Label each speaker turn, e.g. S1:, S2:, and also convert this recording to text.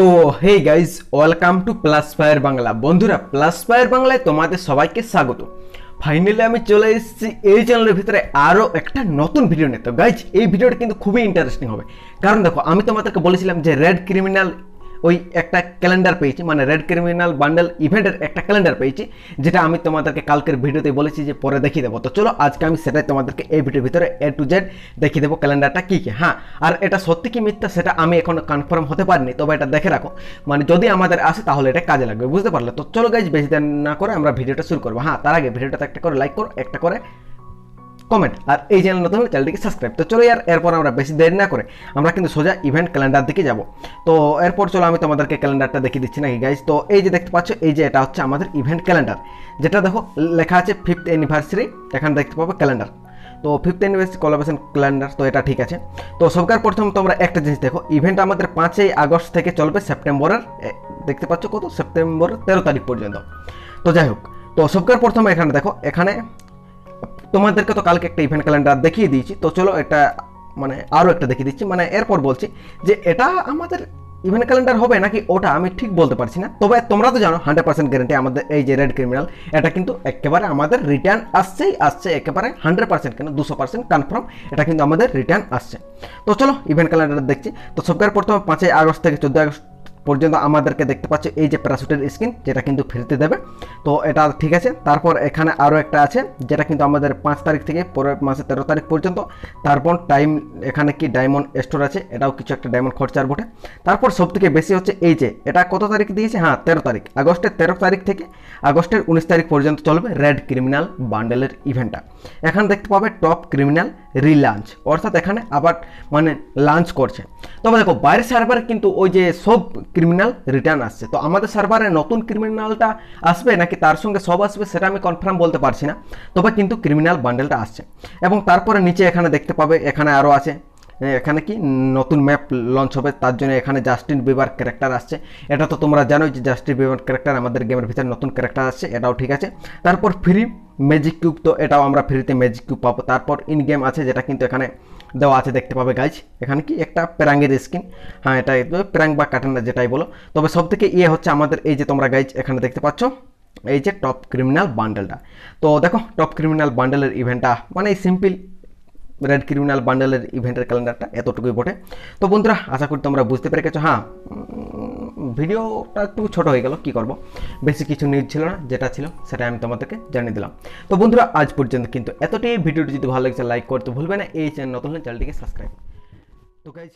S1: তো hey guys welcome to plus fire Bangla বন্ধুরা plus fire বাংলায় তোমাদের সবাইকে স্বাগত। ফাইনালি আমি চলে এসেছি, এই চ্যানেলের ভিতরে আরও একটা নতুন ভিডিও নিয়ে। তো গাইজ এই ভিডিওটা কিন্তু খুবই ইন্টারেস্টিং হবে। কারণ দেখো, আমি তোমাদেরকে বলেছিলাম যে রেড ক্রিমিনাল ওই একটা ক্যালেন্ডার পেয়েছি মানে রেড ক্রিমিনাল বান্ডেল ইভেন্টের একটা ক্যালেন্ডার পেয়েছি, যেটা আমি তোমাদেরকে কালকের ভিডিওতে বলেছি যে পরে দেখিয়ে দেবো। তো চলো, আজকে আমি সেটাই তোমাদেরকে এই ভিডিওর ভিতরে এ টু জেড দেখিয়ে দেবো ক্যালেন্ডারটা কী কী। হ্যাঁ আর এটা সত্যি কি মিথ্যা সেটা আমি এখনও কনফার্ম হতে পারিনি, তবে এটা দেখে রাখো। মানে যদি আমাদের আসে তাহলে এটা কাজে লাগবে, বুঝতে পারলে? তো চলো গাইজ বেশি দেন না করে আমরা ভিডিওটা শুরু করব। হ্যাঁ তার আগে ভিডিওটাতে একটা করে লাইক করো, একটা করে কমেন্ট আর এই চ্যানেল নতুন চ্যানেলটিকে সাবস্ক্রাইব তো চলো আর এরপর আমরা বেশি দেরি না করে আমরা কিন্তু সোজা ইভেন্ট ক্যালেন্ডার দিকে যাব। তো এরপর চলো আমি তোমাদেরকে ক্যালেন্ডারটা দেখিয়ে দিচ্ছি নাকি গাইজ তো এই যে দেখতে পাচ্ছ, এই যে এটা হচ্ছে আমাদের ইভেন্ট ক্যালেন্ডার যেটা দেখো, লেখা আছে ফিফথ অ্যানিভার্সারি এখানে দেখতে পাবো ক্যালেন্ডার তো ফিফথ অ্যানিভার্সারি কোলাবেশন ক্যালেন্ডার তো এটা ঠিক আছে। তো সবকার প্রথম তোমরা একটা জিনিস দেখো ইভেন্ট আমাদের পাঁচই আগস্ট থেকে চলবে সেপ্টেম্বরের দেখতে পাচ্ছ কত? সেপ্টেম্বরের তেরো তারিখ পর্যন্ত। তো যাই হোক, তো সবকার প্রথমে এখানে দেখো, এখানে তোমাদেরকে তো কালকে একটা ইভেন্ট ক্যালেন্ডার দেখিয়ে দিয়েছি। তো চলো এটা মানে আরও একটা দেখিয়ে দিচ্ছি। মানে এরপর বলছি যে এটা আমাদের ইভেন্ট ক্যালেন্ডার হবে নাকি ওটা আমি ঠিক বলতে পারছি না। তবে তোমরা তো জানো হান্ড্রেড পার্সেন্ট গ্যারেন্টি আমাদের এই যে রেড ক্রিমিনাল এটা কিন্তু একেবারে আমাদের রিটার্ন আসছেই আসছে। একেবারে হান্ড্রেড পার্সেন্ট কেন? দুশো পার্সেন্ট কনফার্ম এটা কিন্তু আমাদের রিটার্ন আসছে। তো চলো ইভেন্ট ক্যালেন্ডার দেখছি। তো সবকার প্রথমে পাঁচই আগস্ট থেকে চোদ্দোই আগস্ট পর্যন্ত আমাদেরকে দেখতে পাচ্ছি এই যে প্যারাসুটের স্কিন যেটা কিন্তু ফ্রিতে দেবে। তো এটা ঠিক আছে। তারপর এখানে আরও একটা আছে, যেটা কিন্তু আমাদের পাঁচ তারিখ থেকে পরের মাসে তেরো তারিখ পর্যন্ত। তারপর টাইম এখানে কি ডায়মন্ড স্টোর আছে? এটাও কিছু একটা ডায়মন্ড খরচার বটে। তারপর সব থেকে বেশি হচ্ছে এই যে, এটা কত তারিখ দিয়েছে? হ্যাঁ তেরো তারিখ। আগস্টের তেরো তারিখ থেকে আগস্টের উনিশ তারিখ পর্যন্ত চলবে রেড ক্রিমিনাল বান্ডেলের ইভেন্টটা এখানে দেখতে পাবে টপ ক্রিমিনাল রিলাঞ্চ অর্থাৎ এখানে আবার মানে লাঞ্চ করছে। তবে দেখো, বাইরের সার্ভারে কিন্তু ওই যে সব ক্রিমিনাল রিটার্ন আসছে। তো আমাদের সার্ভারে নতুন ক্রিমিনালটা আসবে নাকি তার সঙ্গে সব আসবে সেটা আমি কনফার্ম বলতে পারছি না। তবে কিন্তু ক্রিমিনাল বান্ডেলটা আসছে। এবং তারপরে নিচে এখানে দেখতে পাবে, এখানে আরও আছে। এখানে কি? নতুন ম্যাপ লঞ্চ হবে, তার জন্য এখানে জাস্টিন বিবার ক্যারেক্টার আসছে। এটা তো তোমরা জানোই যে জাস্টিন বিবার ক্যারেক্টার আমাদের গেমের ভিতরে নতুন ক্যারেক্টার আসছে, এটাও ঠিক আছে। তারপর ফ্রি ম্যাজিক কিউব তো এটাও আমরা ফ্রিতে ম্যাজিক কিউব পাবো। তারপর ইন গেম আছে, যেটা কিন্তু এখানে দেওয়া আছে, দেখতে পাবে গাইজ এখানে কি? একটা প্যারাঙ্গের স্কিন হ্যাঁ এটা প্যারাং বা কাটানা যেটাই বলো। তবে সব থেকে ইয়ে হচ্ছে আমাদের এই যে তোমরা গাইজ এখানে দেখতে পাচ্ছ, এই যে টপ ক্রিমিনাল বান্ডেলটা তো দেখো টপ ক্রিমিনাল বান্ডেলের ইভেন্টটা মানে সিম্পল রেড ক্রিমিনাল বান্ডেলের ইভেন্টের ক্যালেন্ডারটা এতটুকুই বটে। তো বন্ধুরা, আশা করি তোমরা বুঝতে পেরে গেছো। হ্যাঁ ভিডিওটা একটু ছোট হয়ে গেল, কি করব? বেশি কিছু নিউজ ছিল না, যেটা ছিল সেটা আমি তোমাদেরকে জানিয়ে দিলাম। তো বন্ধুরা, আজ পর্যন্ত কিন্তু এতটাই। ভিডিওটি যদি ভালো লাগছে লাইক করতে ভুলবে না। এই চ্যানেল নতুন হলে চ্যানেলটিকে সাবস্ক্রাইব তো গাইজ